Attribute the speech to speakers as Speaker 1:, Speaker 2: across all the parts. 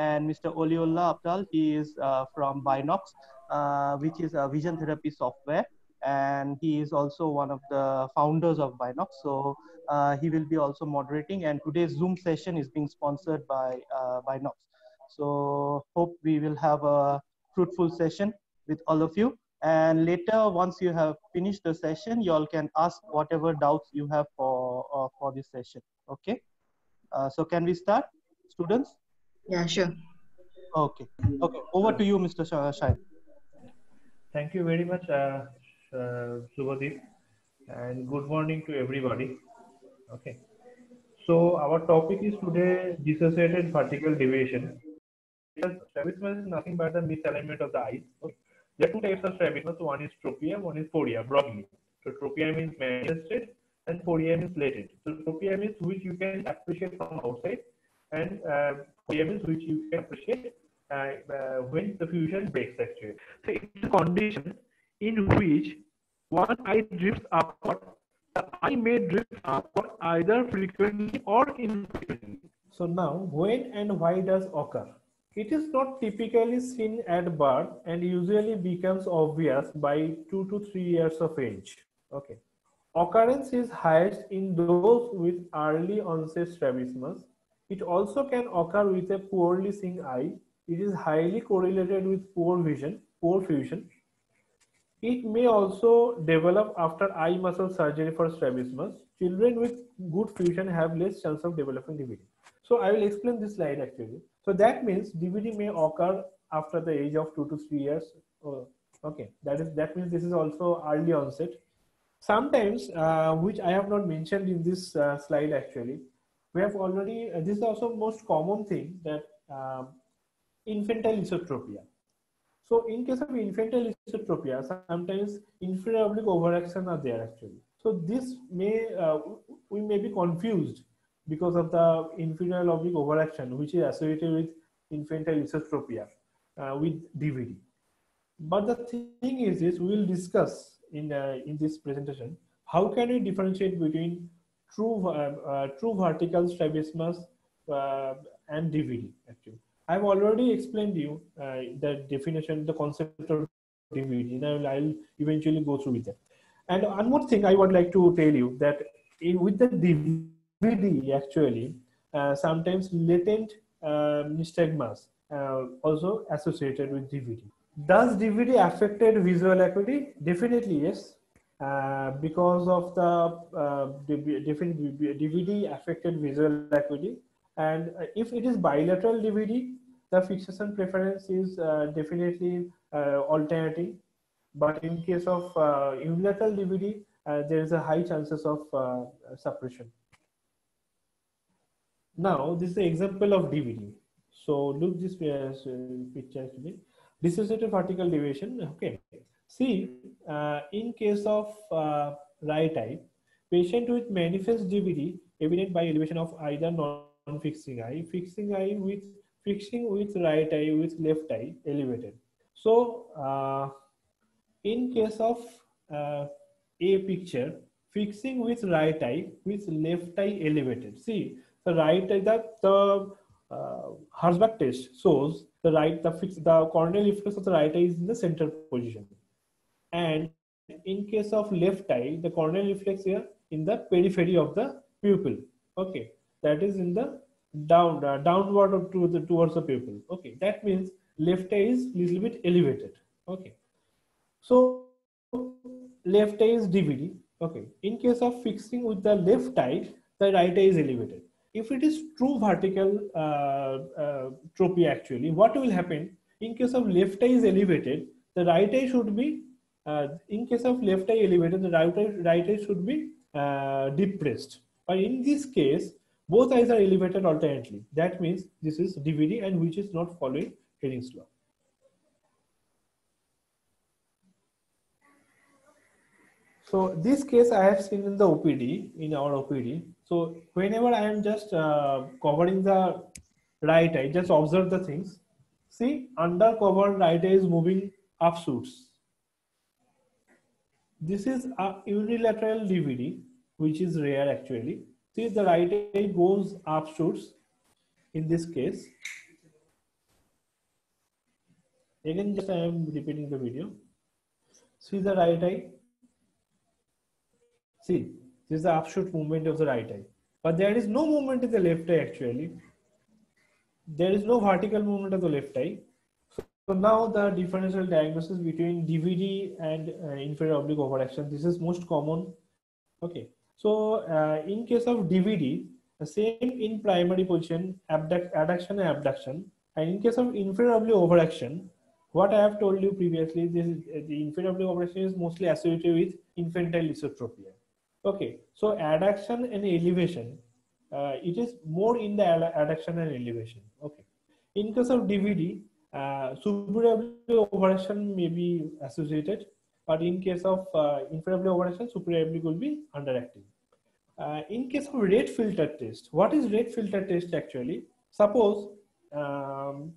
Speaker 1: and Mr. Oliullah Abdal, he is uh, from Binocs, uh, which is a vision therapy software. And he is also one of the founders of Binocs. So uh, he will be also moderating. And today's Zoom session is being sponsored by uh, Binocs. So hope we will have a fruitful session with all of you. And later, once you have finished the session, you all can ask whatever doubts you have for, uh, for this session. Okay. Uh, so can we start, students?
Speaker 2: Yeah, sure.
Speaker 1: Okay. Okay. Over to you, Mr. Shah-
Speaker 3: Thank you very much, uh, uh, Subhadeep, and good morning to everybody. Okay. So our topic is today dissociated vertical deviation. Strabismus is nothing but the misalignment of the eyes. Okay. There are two types of strabismus. One is tropia, one is phoria, broadly. So tropia means manifested and phoria means latent. So tropia means which you can appreciate from outside and uh, means which you can appreciate uh, uh, when the fusion breaks actually. So it's a condition in which one eye drifts upward, the eye may drift upward either frequently or infrequently. So now, when and why does occur? It is not typically seen at birth and usually becomes obvious by two to three years of age. Okay. Occurrence is highest in those with early onset strabismus. It also can occur with a poorly seeing eye. It is highly correlated with poor vision, poor fusion. It may also develop after eye muscle surgery for strabismus. Children with good fusion have less chance of developing DVD. So I will explain this slide actually. So that means DVD may occur after the age of two to three years. Oh, okay, that is that means this is also early onset. Sometimes, uh, which I have not mentioned in this uh, slide actually, we have already. Uh, this is also most common thing that um, infantile esotropia. So in case of infantile esotropia, sometimes inferior oblique overaction are there actually. So this may uh, we may be confused because of the inferior oblique overaction, which is associated with infantile esotropia uh, with DVD. But the thing is, is we will discuss in uh, in this presentation how can we differentiate between true uh, uh true vertical strabismus uh, and DVD. Actually, I've already explained to you uh, the definition, the concept of DVD. and I'll, I'll eventually go through with that. And one more thing I would like to tell you that in, with the DVD actually sometimes latent nystagmus also associated with DVD. Does DVD affected visual acuity? Definitely yes. Uh, because of the uh, DVD affected visual acuity and if it is bilateral DVD the fixation preference is uh, definitely alternating but in case of unilateral DVD there is a high chances of suppression now, this is an example of DVD. So look this uh, picture actually. Dissociative vertical deviation. Okay. See, uh, in case of uh, right eye, patient with manifest DVD evident by elevation of either non-fixing eye, fixing eye with fixing with right eye with left eye elevated. So uh, in case of uh, a picture, fixing with right eye with left eye elevated. See, the right eye that the uh, Hirschberg test shows the right the fix the corneal reflex of the right eye is in the center position, and in case of left eye, the corneal reflex here in the periphery of the pupil. Okay, that is in the down uh, downward to the towards the pupil. Okay, that means left eye is little bit elevated. Okay, so left eye is DVD. Okay, in case of fixing with the left eye, the right eye is elevated if it is true vertical uh, uh, actually, what will happen in case of left eye is elevated, the right eye should be, in case of left eye elevated, the right eye, right eye should be uh, depressed. But in this case, both eyes are elevated alternately. That means this is DVD and which is not following Hering's law. So this case I have seen in the OPD, in our OPD. So whenever I am just uh, covering the right eye, just observe the things. See, under cover right eye is moving upshoots. This is a unilateral DVD, which is rare actually. See, the right eye goes upshoots in this case. Again, just I am repeating the video. See the right eye. See, this is the upshoot movement of the right eye. But there is no movement in the left eye actually. There is no vertical movement of the left eye. So now the differential diagnosis between DVD and uh, inferior oblique overaction. This is most common. Okay. So uh, in case of DVD, the same in primary position, abduct, adduction and abduction. And in case of inferior oblique overaction, what I have told you previously, this is, uh, the inferior oblique overaction is mostly associated with infantile esotropia. Okay, so adduction and elevation, uh, it is more in the adduction and elevation. Okay, in case of DVD, uh, superior oblique may be associated, but in case of uh, oblique overaction, will be underactive. Uh, in case of red filter test, what is red filter test actually? Suppose, um,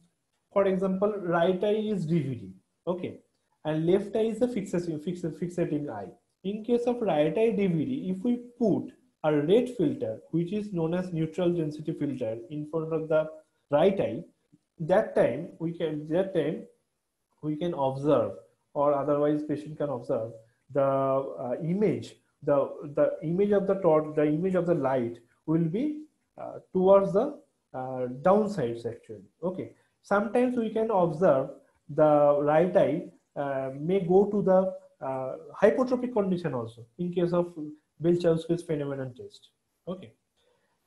Speaker 3: for example, right eye is DVD, okay, and left eye is the fixating, fixating eye. In case of right eye DVD, if we put a red filter, which is known as neutral density filter in front of the right eye, that time we can, that time we can observe or otherwise patient can observe the uh, image the the image of the torch, the image of the light will be uh, towards the uh, downsides actually. Okay. Sometimes we can observe the right eye uh, may go to the uh, hypotropic condition also in case of Bielschowsky's phenomenon test. Okay.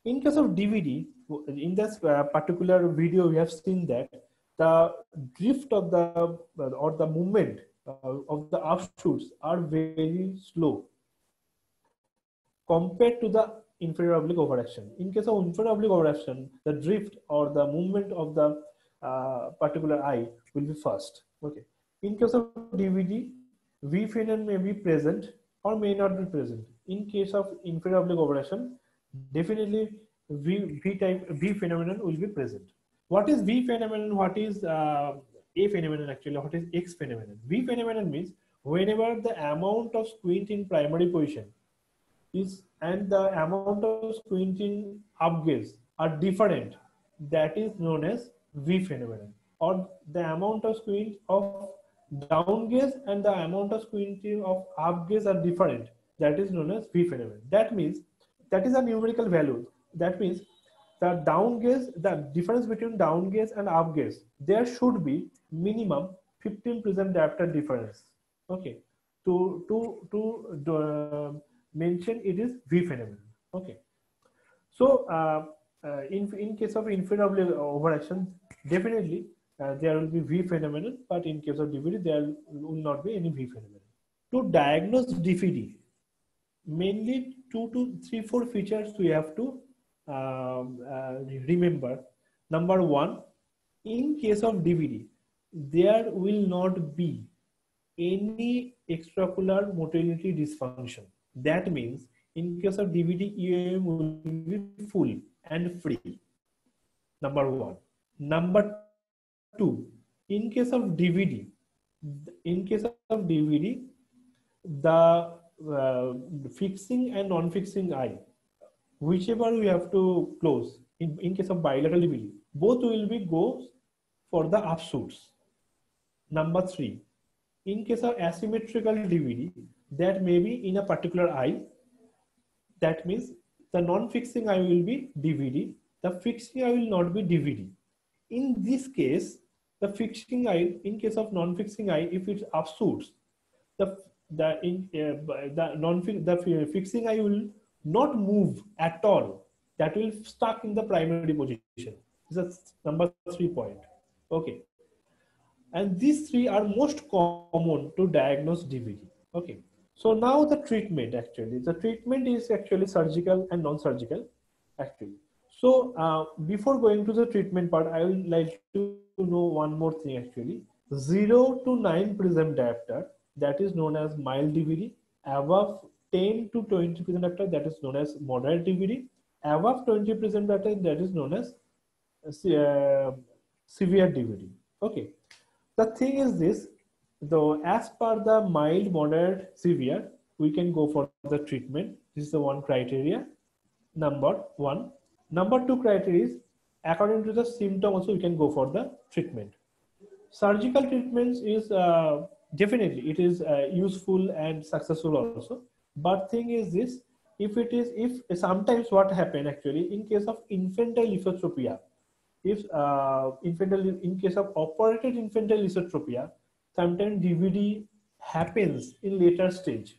Speaker 3: In case of DVD, in this uh, particular video, we have seen that the drift of the or the movement uh, of the offshoots are very slow compared to the inferior oblique overaction. In case of inferior oblique overaction, the drift or the movement of the uh, particular eye will be fast. Okay. In case of DVD, V phenomenon may be present or may not be present. In case of inferior oblique overaction, definitely V, v type V phenomenon will be present. What is V phenomenon? What is uh, A phenomenon actually? What is X phenomenon? V phenomenon means whenever the amount of squint in primary position is and the amount of squinting up gaze are different that is known as V phenomenon or the amount of squint of down gaze and the amount of squinting of up gaze are different that is known as V phenomenon that means that is a numerical value that means the down gaze the difference between down gaze and up gaze there should be minimum 15 prism diopter difference okay to to to uh, mentioned it is V phenomenon. Okay. So uh, uh, in, in case of inferior overaction, definitely uh, there will be V phenomenon, but in case of DVD, there will not be any V phenomenon. To diagnose DVD, mainly two to three, four features we have to um, uh, remember. Number one, in case of DVD, there will not be any extraocular motility dysfunction that means in case of DVD, EOM will be full and free. Number one. Number two, in case of DVD, in case of DVD, the uh, fixing and non-fixing eye, whichever we have to close, in, in case of bilateral DVD, both will be goes for the offshoots. Number three, in case of asymmetrical DVD, that may be in a particular eye. That means the non-fixing eye will be DVD. The fixing eye will not be DVD. In this case, the fixing eye, in case of non-fixing eye, if it offshoots, the the in uh, the non the fixing eye will not move at all. That will stuck in the primary position. This is number three point. Okay. And these three are most common to diagnose DVD. Okay. So now the treatment actually, the treatment is actually surgical and non-surgical actually. So uh, before going to the treatment part, I would like to know one more thing actually. Zero to nine prism diopter that is known as mild DVD, above 10 to 20 prism diopter that is known as moderate DVD, above 20 prism diopter that is known as uh, severe DVD. Okay. The thing is this, Though as per the mild, moderate, severe, we can go for the treatment. This is the one criteria. Number one. Number two criteria is according to the symptom also we can go for the treatment. surgical treatments is uh, definitely it is uh, useful and successful also. But thing is this if it is if sometimes what happen actually in case of infantile esotropia if uh, infantile in case of operated infantile esotropia sometimes dvd happens in later stage.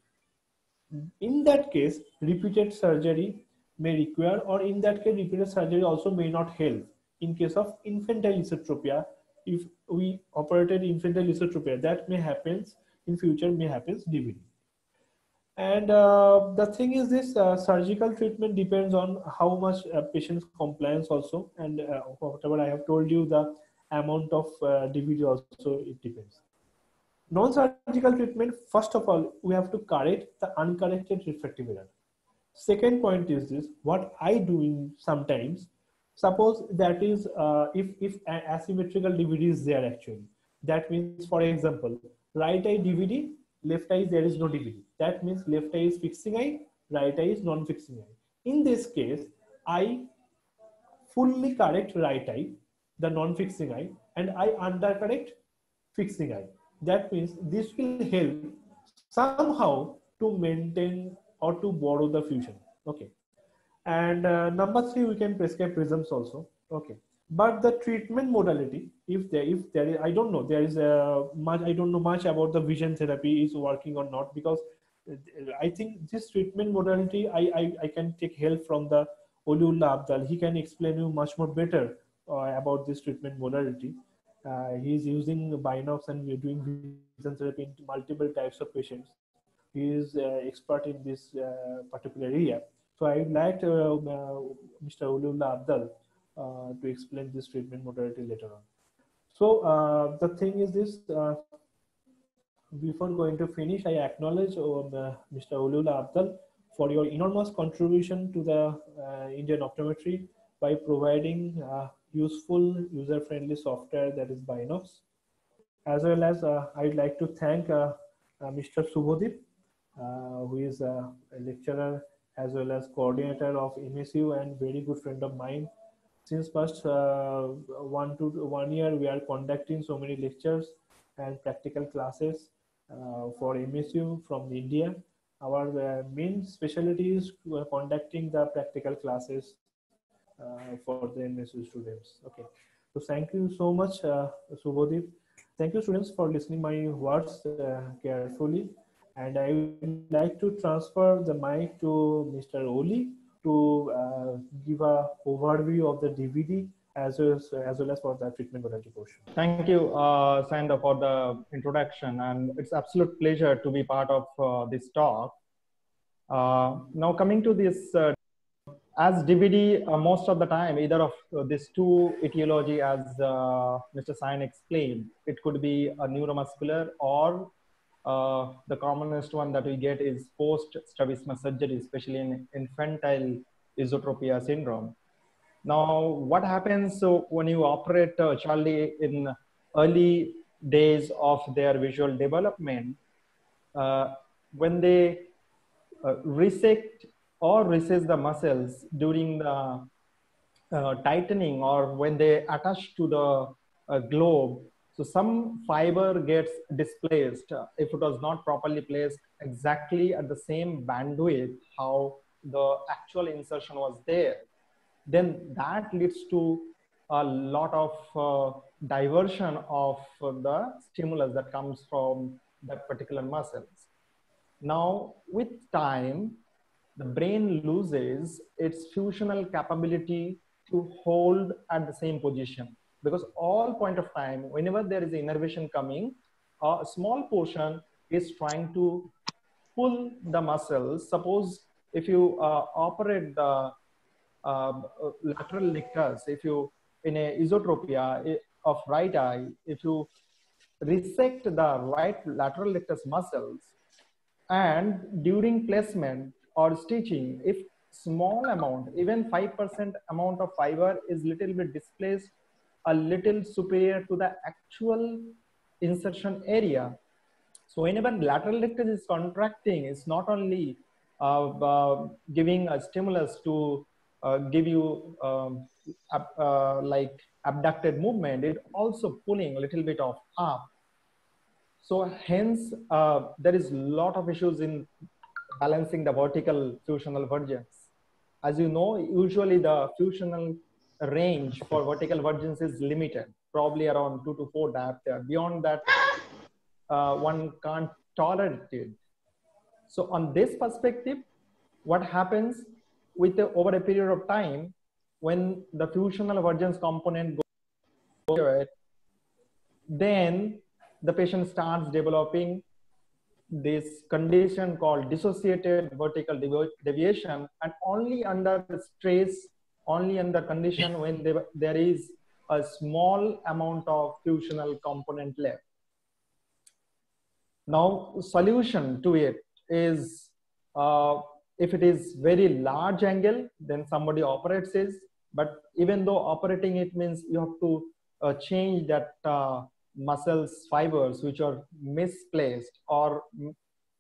Speaker 3: In that case repeated surgery may require or in that case repeated surgery also may not help in case of infantile esotropia if we operated infantile esotropia that may happens in future may happens dvd and uh, the thing is this uh, surgical treatment depends on how much uh, patient's compliance also. And uh, whatever i have told you the amount of dvd uh, also it depends. Non-surgical treatment first of all we have to correct the uncorrected refractive error. Second point is this what i do in sometimes suppose that is uh, if if asymmetrical dvd is there actually. That means for example right eye dvd left eye there is no dvd that means left eye is fixing eye right eye is non-fixing eye. In this case i fully correct right eye the non-fixing eye and i under undercorrect fixing eye. That means this will help somehow to maintain or to borrow the fusion. Okay and uh, number three we can prescribe prisms also okay but the treatment modality if there if there is i don't know there is a much i don't know much about the vision therapy is working or not because uh, i think this treatment modality i i, I can take help from the Oliullah Abdal. He can explain you much more better uh, about this treatment modality. Uh, he is using Binocs and we're doing vision therapy in multiple types of patients. He is uh, expert in this uh, particular area. So I would like uh, Mr. Oliullah Abdal uh, to explain this treatment modality later on. So uh, the thing is this, before going to finish, I acknowledge Mr. Oliullah Abdal for your enormous contribution to the Indian optometry by providing useful user-friendly software that is Binocs. As well as uh, I'd like to thank uh, uh, Mr. Subhadeep, who is a lecturer as well as coordinator of MSU and very good friend of mine. Since past uh, one to one year, we are conducting so many lectures and practical classes uh, for MSU from India. Our uh, main specialty is conducting the practical classes uh, for the MSU students. Okay, so thank you so much, uh. Thank you, students, for listening my words uh, carefully. And I would like to transfer the mic to Mr. Oli to uh, give a overview of the DVD as well as, as well as for the treatment modality portion.
Speaker 2: Thank you, uh, for the introduction. And it's absolute pleasure to be part of uh, this talk. Uh, now coming to this, uh, as DVD, uh, most of the time, either of uh, these two etiology, as Mr. Sayan explained, it could be a neuromuscular or uh, the commonest one that we get is post strabismus surgery, especially in infantile esotropia syndrome. Now, what happens so when you operate a child in early days of their visual development, uh, when they uh, resect or recess the muscles during the uh, tightening or when they attach to the uh, globe so some fiber gets displaced uh, if it was not properly placed exactly at the same bandwidth how the actual insertion was there. Then that leads to a lot of uh, diversion of the stimulus that comes from that particular muscles. Now, with time, the brain loses its fusional capability to hold at the same position because all point of time whenever there is innervation coming a small portion is trying to pull the muscles. Suppose if you uh, operate the uh, lateral rectus if you in a esotropia of right eye if you resect the right lateral rectus muscles and during placement or stitching if small amount even 5% amount of fiber is little bit displaced a little superior to the actual insertion area. So whenever lateral rectus is contracting, it's not only uh, uh, giving a stimulus to uh, give you um, uh, like abducted movement, it also pulling a little bit of up. So hence, uh, there is a lot of issues in balancing the vertical fusional vergence. As you know, usually the fusional range for vertical vergence is limited, probably around two to four diopter. Beyond that, uh, one can't tolerate it. So on this perspective, what happens with the, over a period of time, when the fusional vergence component goes it, then the patient starts developing this condition called dissociated vertical devi deviation and only under stress, only under condition when they, there is a small amount of fusional component left. Now, solution to it is uh, if it is very large angle, then somebody operates it. But even though operating it means you have to uh, change that uh, muscles fibers which are misplaced or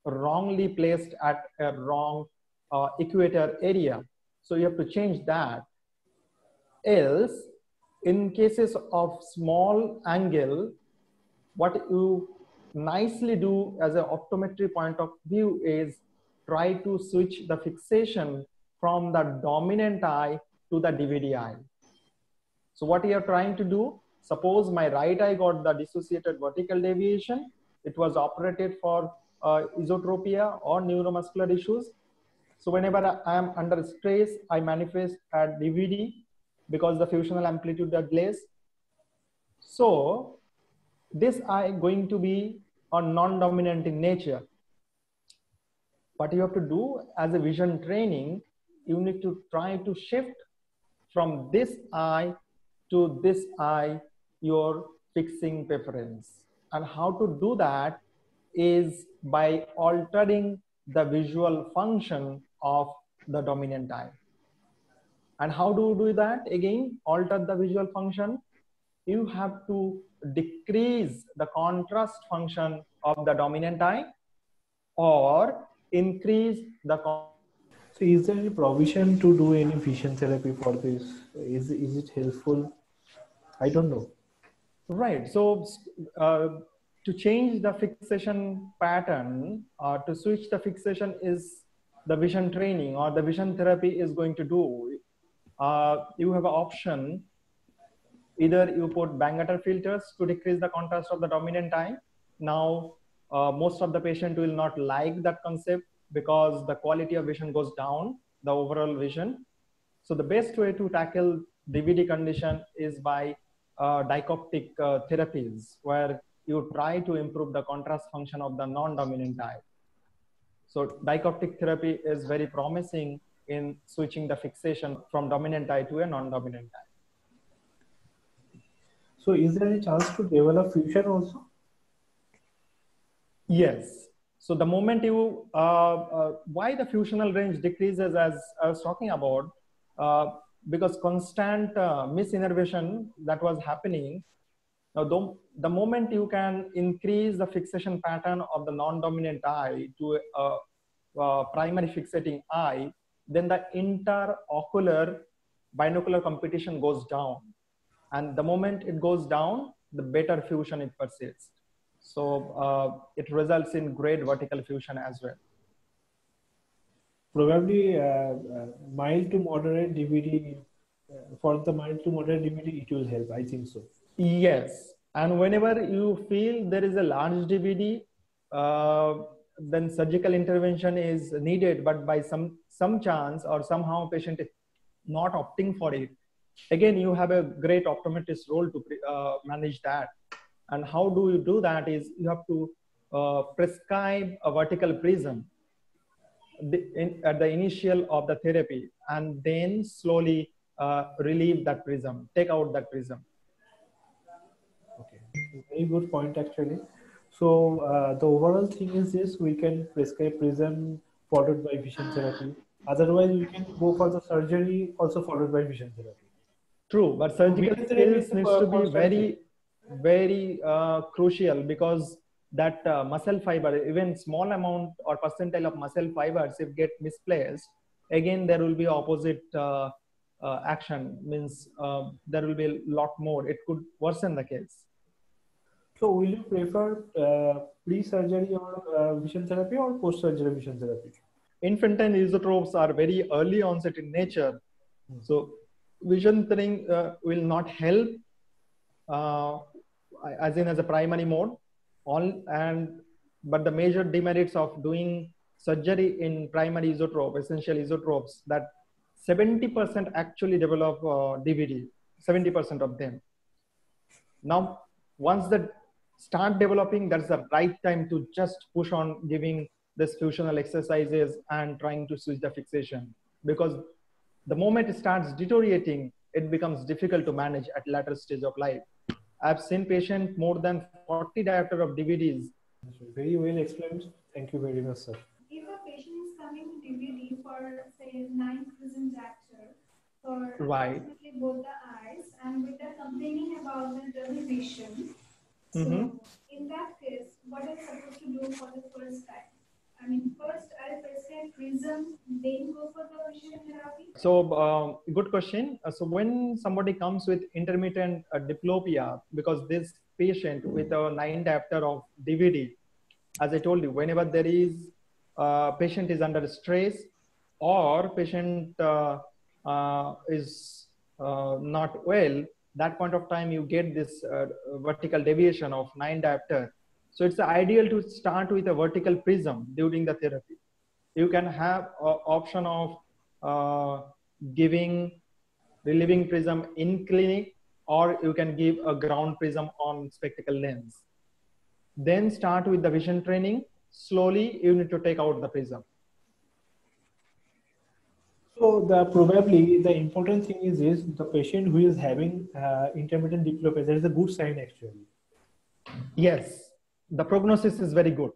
Speaker 2: wrongly placed at a wrong uh, equator area. So you have to change that. Else, in cases of small angle, what you nicely do as an optometry point of view is try to switch the fixation from the dominant eye to the DVD eye. So what you are trying to do, suppose my right eye got the dissociated vertical deviation, it was operated for uh, esotropia or neuromuscular issues. So whenever I am under stress, I manifest at DVD because the fusional amplitude are less. So this eye going to be or non-dominant in nature. What you have to do as a vision training, you need to try to shift from this eye to this eye your fixing preference. And how to do that is by altering the visual function of the dominant eye. And how do you do that? Again, alter the visual function. You have to decrease the contrast function of the dominant eye or increase the
Speaker 3: so is there any provision to do any vision therapy for this? Is, is it helpful? I don't know.
Speaker 2: Right. So uh, to change the fixation pattern or to switch the fixation is the vision training or the vision therapy is going to do uh, you have an option either you put Bangerter filters to decrease the contrast of the dominant eye. Now, uh, most of the patient will not like that concept because the quality of vision goes down, the overall vision. So the best way to tackle DVD condition is by uh, dichoptic uh, therapies where you try to improve the contrast function of the non-dominant eye. So dichoptic therapy is very promising in switching the fixation from dominant eye to a non-dominant eye.
Speaker 3: So is there any chance to develop fusion also?
Speaker 2: Yes. So the moment you, uh, uh, why the fusional range decreases as I was talking about, uh, because constant uh, misinnervation that was happening, now the, the moment you can increase the fixation pattern of the non-dominant eye to a, a primary fixating eye, then the interocular binocular competition goes down. And the moment it goes down the better fusion it persists. So uh, it results in great vertical fusion as well.
Speaker 3: Probably uh, uh, mild to moderate dvd uh, for the mild to moderate dvd it will help. I think so.
Speaker 2: Yes. And whenever you feel there is a large dvd uh, then surgical intervention is needed but by some some chance or somehow patient is not opting for it again you have a great optometrist role to uh, manage that. And how do you do that is you have to uh, prescribe a vertical prism in, at the initial of the therapy and then slowly uh, relieve that prism take out that prism.
Speaker 3: Okay. Very good point actually so uh, the overall thing is this we can prescribe prism followed by vision therapy otherwise we can go for the surgery also followed by vision therapy
Speaker 2: True, but surgical skills needs to be very, very uh, crucial because that uh, muscle fiber, even small amount or percentile of muscle fibers, if get misplaced, again there will be opposite uh, uh, action means uh, there will be a lot more. It could worsen the case.
Speaker 3: So, will you prefer uh, pre-surgery or uh, vision therapy or post-surgery vision therapy?
Speaker 2: Infantile esotropes are very early onset in nature, hmm. so vision thinning uh, will not help, uh, as in as a primary mode. All and but the major demerits of doing surgery in primary esotrope, essential esotropes, that 70% actually develop uh, DVD, 70% of them. Now, once that start developing, that's the right time to just push on giving this fusional exercises and trying to switch the fixation. Because the moment it starts deteriorating, it becomes difficult to manage at later stage of life. I've seen patient more than 40 diopter of DVDs.
Speaker 3: Very well explained. Thank you very much, sir If a patient is
Speaker 4: coming to DVD for say nine prism diopter for
Speaker 2: right.
Speaker 4: both the eyes and with the complaining about the double vision.
Speaker 2: Mm -hmm.
Speaker 4: So in that case, what are supposed to do for the first time? I mean, first I prescribe prism, then go for the vision therapy.
Speaker 2: So, uh, good question. Uh, so, when somebody comes with intermittent uh, diplopia, because this patient with a nine diopter of DVD, as I told you, whenever there is uh, patient is under stress or patient uh, uh, is uh, not well, that point of time you get this uh, vertical deviation of 9 diopter. So it's ideal to start with a vertical prism during the therapy. You can have option of giving relieving prism in clinic or you can give a ground prism on spectacle lens. Then start with the vision training slowly you need to take out the prism.
Speaker 3: The probably the important thing is is the patient who is having uh, intermittent diplopia. That is a good sign actually.
Speaker 2: Yes, the prognosis is very good.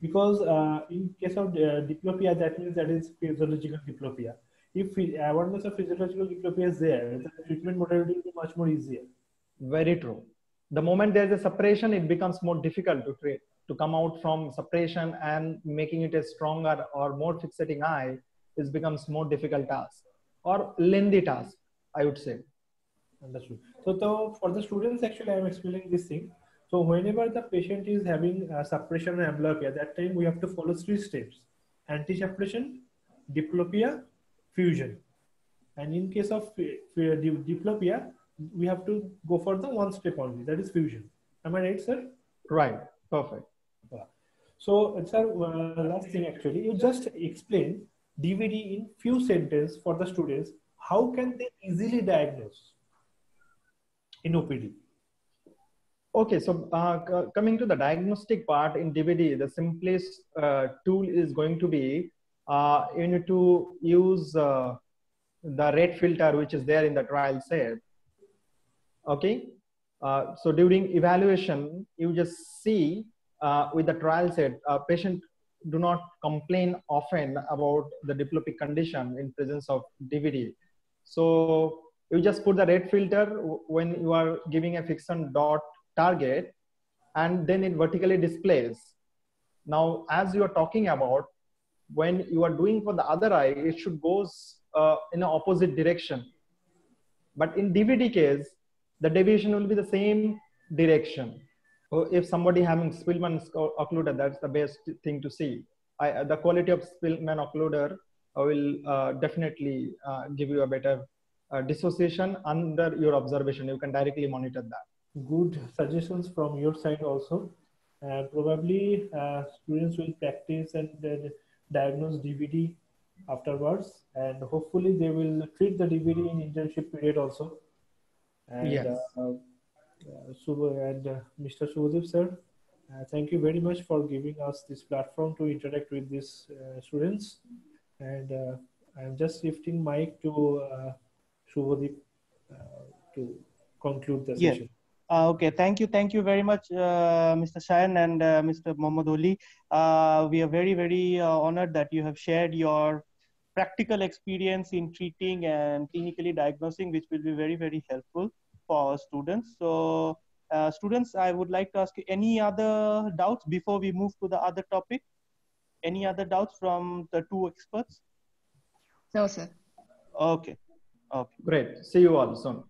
Speaker 3: Because uh, in case of uh, diplopia, that means that is physiological diplopia. If awareness of physiological diplopia is there, the treatment modality will be much more easier.
Speaker 2: Very true. The moment there is a separation, it becomes more difficult to treat to come out from suppression and making it a stronger or more fixating eye is becomes more difficult task or lengthy task i would say.
Speaker 3: Understood. So the, for the students actually i'm explaining this thing. So whenever the patient is having suppression and amblyopia that time we have to follow three steps. Anti-suppression diplopia fusion. And in case of diplopia we have to go for the one step only that is fusion. Am i right sir?
Speaker 2: Right. Perfect.
Speaker 3: So, sir, uh, last thing actually, you just explain DVD in few sentences for the students. How can they easily diagnose in OPD?
Speaker 2: Okay, so uh, coming to the diagnostic part in DVD, the simplest uh, tool is going to be uh, you need to use uh, the red filter which is there in the trial set. Okay, uh, so during evaluation, you just see uh, with the trial set, patient do not complain often about the diplopic condition in presence of DVD. So you just put the red filter when you are giving a fixed dot target and then it vertically displays. Now, as you are talking about, when you are doing for the other eye, it should goes uh, in the opposite direction. But in DVD case, the deviation will be the same direction. So if somebody having Spielmann occluder, that's the best thing to see. I, the quality of Spielmann occluder will uh, definitely uh, give you a better uh, dissociation under your observation. You can directly monitor that.
Speaker 3: Good suggestions from your side also. probably uh, students will practice and diagnose DVD afterwards, and hopefully they will treat the DVD in internship period also. And,
Speaker 2: yes
Speaker 3: uh, uh, and uh, Mr. Subhadeep sir, uh, thank you very much for giving us this platform to interact with these students. And I'm just shifting mic to uh, Subhadeep to conclude the
Speaker 1: yes.
Speaker 3: session.
Speaker 1: Uh, okay, thank you, thank you very much, uh, Mr. Shayan and uh, Mr. Mohammad Oli. we are very, very honored that you have shared your practical experience in treating and clinically diagnosing, which will be very, very helpful for students. So uh, students, I would like to ask you any other doubts before we move to the other topic? Any other doubts from the two experts?
Speaker 5: No, sir.
Speaker 1: Okay. Okay.
Speaker 2: Great. See you all soon.